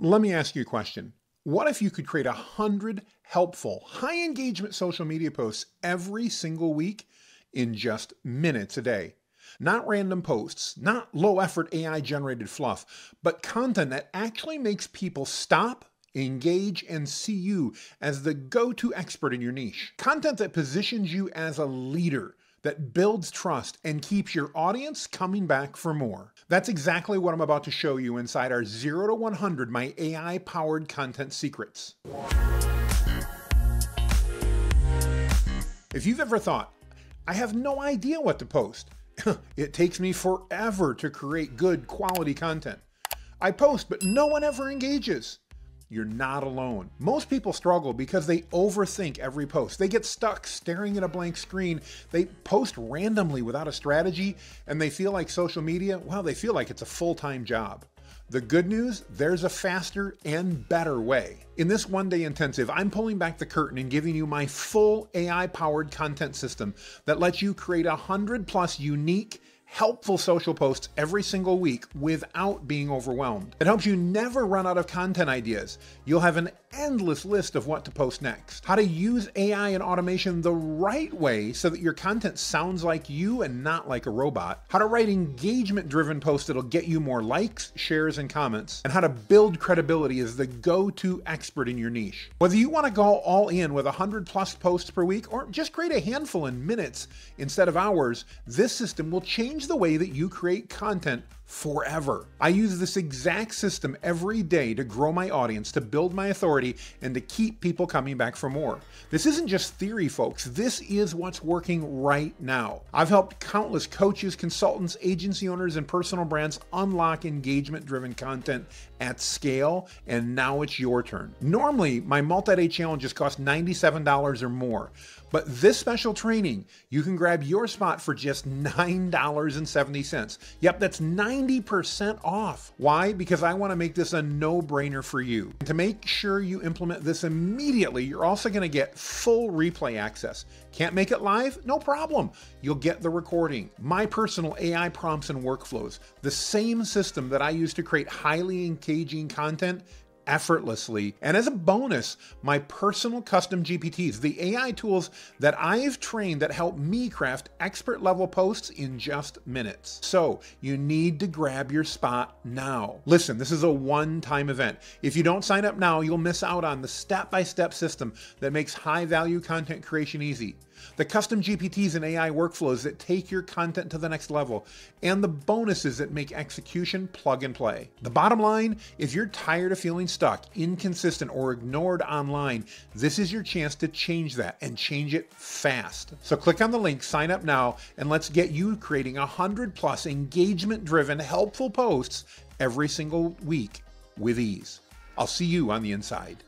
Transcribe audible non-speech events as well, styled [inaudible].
Let me ask you a question. What if you could create a hundred helpful, high engagement social media posts every single week in just minutes a day? Not random posts, not low effort AI generated fluff, but content that actually makes people stop, engage, and see you as the go to expert in your niche. Content that positions you as a leader that builds trust and keeps your audience coming back for more. That's exactly what I'm about to show you inside our 0 to 100 My AI Powered Content Secrets. If you've ever thought, I have no idea what to post, [laughs] it takes me forever to create good quality content. I post, but no one ever engages. You're not alone. Most people struggle because they overthink every post. They get stuck staring at a blank screen. They post randomly without a strategy, and they feel like social media, well, they feel like it's a full time job. The good news there's a faster and better way. In this one day intensive, I'm pulling back the curtain and giving you my full AI powered content system that lets you create a 100 plus unique helpful social posts every single week without being overwhelmed. It helps you never run out of content ideas. You'll have an endless list of what to post next. How to use AI and automation the right way so that your content sounds like you and not like a robot. How to write engagement driven posts that'll get you more likes, shares, and comments. And how to build credibility as the go to expert in your niche. Whether you want to go all in with 100 plus posts per week or just create a handful in minutes instead of hours, this system will change the way that you create content forever. I use this exact system every day to grow my audience, to build my authority, and to keep people coming back for more. This isn't just theory, folks. This is what's working right now. I've helped countless coaches, consultants, agency owners, and personal brands unlock engagement driven content at scale, and now it's your turn. Normally, my multi day challenges cost $97 or more. But this special training, you can grab your spot for just $9.70. Yep, that's 90% off. Why? Because I want to make this a no brainer for you. And to make sure you implement this immediately, you're also going to get full replay access. Can't make it live? No problem. You'll get the recording, my personal AI prompts and workflows, the same system that I use to create highly engaging content effortlessly. And as a bonus, my personal custom GPTs, the AI tools that I've trained that help me craft expert level posts in just minutes. So you need to grab your spot now. Listen, this is a one time event. If you don't sign up now, you'll miss out on the step by step system that makes high value content creation easy the custom GPTs and AI workflows that take your content to the next level, and the bonuses that make execution plug and play. The bottom line if you're tired of feeling stuck, inconsistent, or ignored online, this is your chance to change that and change it fast. So click on the link, sign up now, and let's get you creating 100 plus engagement driven, helpful posts every single week with ease. I'll see you on the inside.